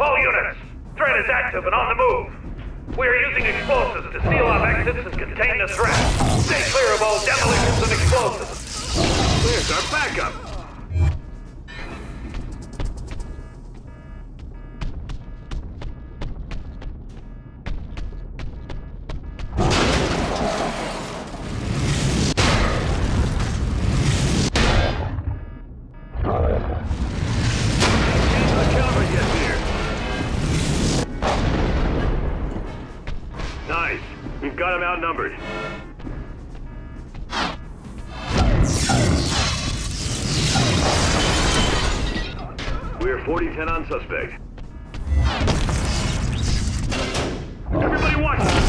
All units, threat is active and on the move. We are using explosives to seal off exits and contain the threat. Stay clear of all demolitions and explosives. There's our backup. We've got them outnumbered. We're 40-10 on suspect. Everybody watch!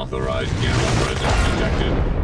Unauthorized gamma presence detected.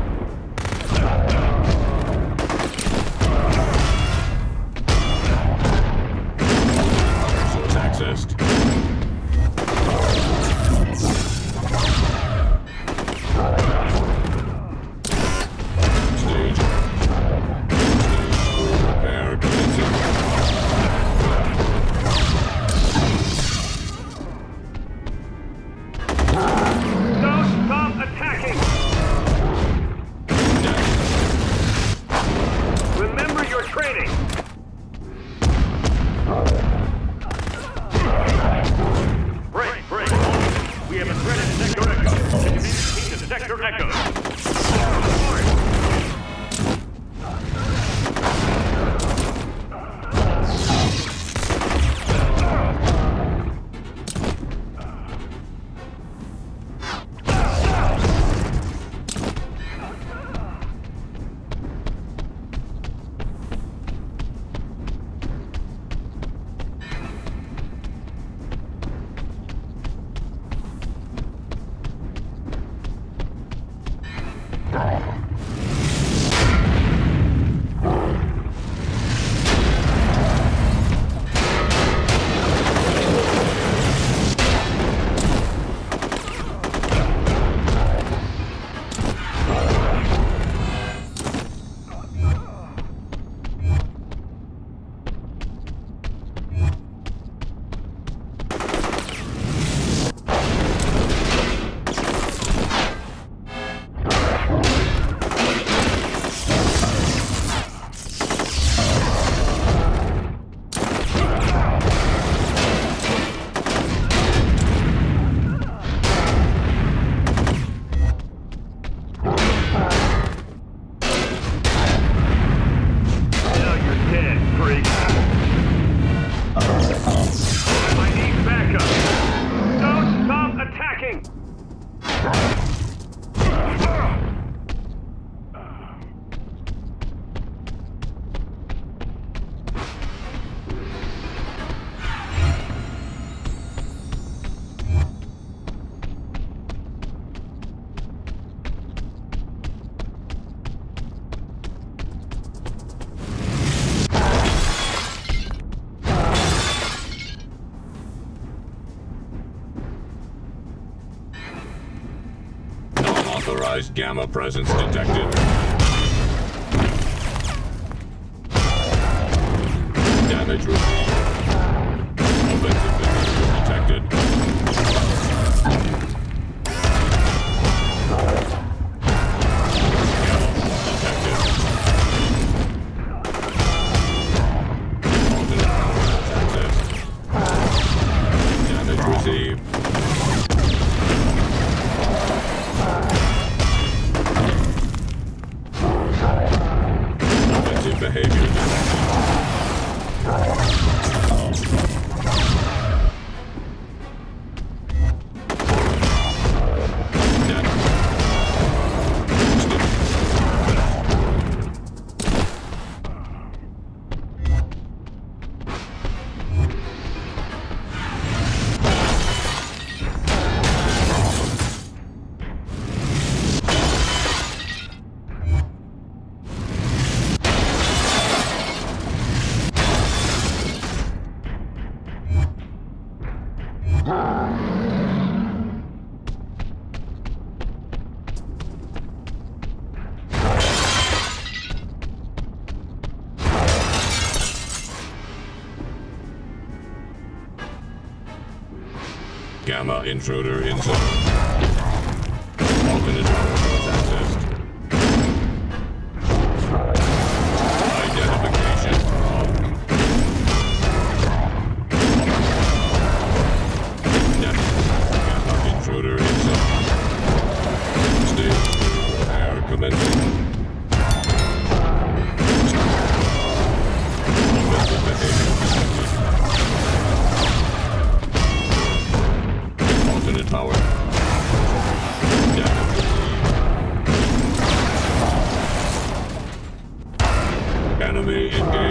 Localized gamma presence detected. Gamma intruder inside. Open power. Enemy engaged.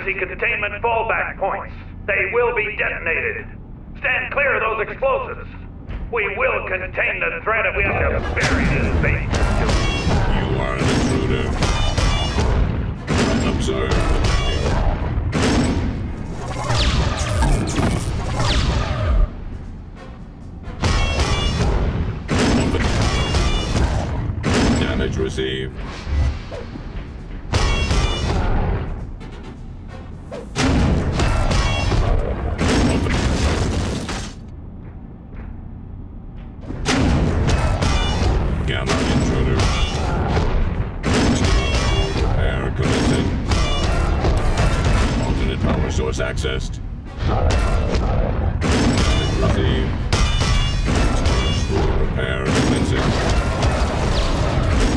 Emergency containment fallback points. They will be detonated. Stand clear of those explosives. We will contain the threat if we have to bury this base. You are an intruder. Threat 4 repair.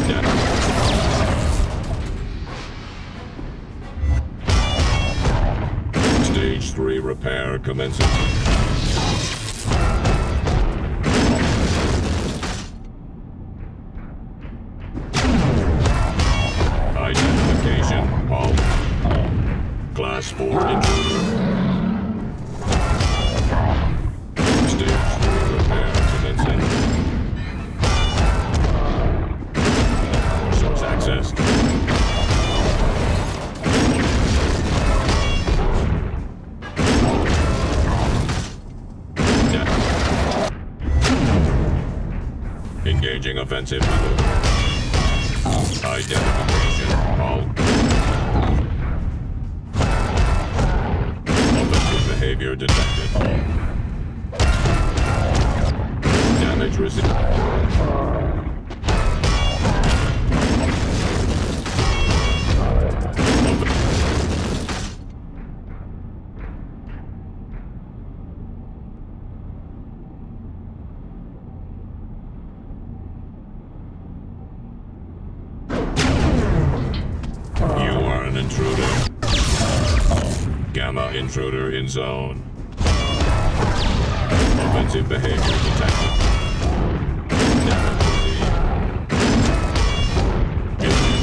Damage. Stage 3 repair commencing. Offensive. Identification. Gamma intruder in zone. Offensive behavior detected.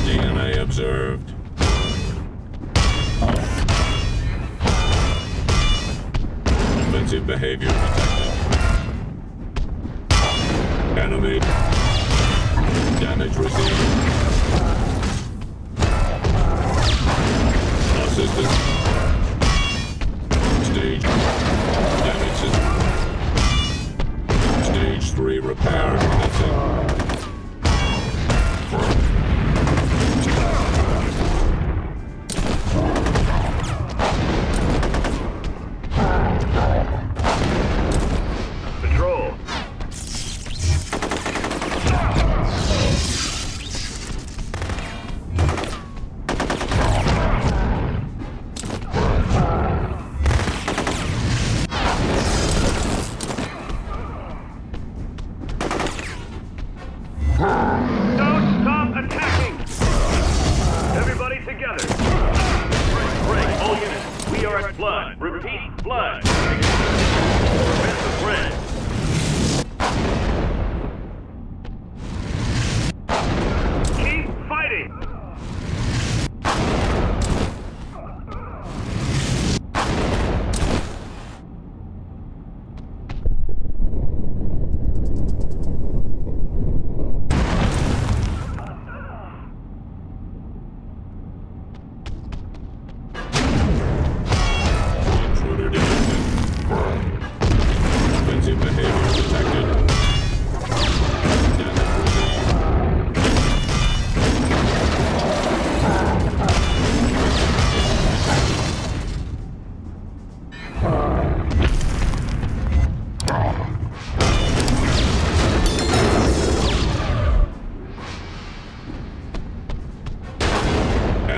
DNA observed. Offensive behavior detected. Enemy. Damage received. Assistance.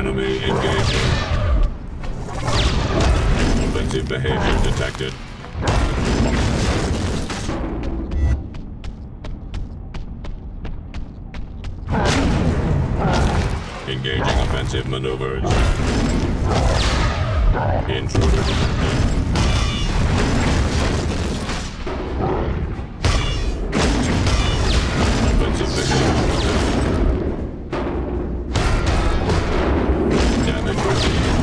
Enemy engaging. Offensive behavior detected. Engaging offensive maneuvers. Intruder. Offensive behavior received.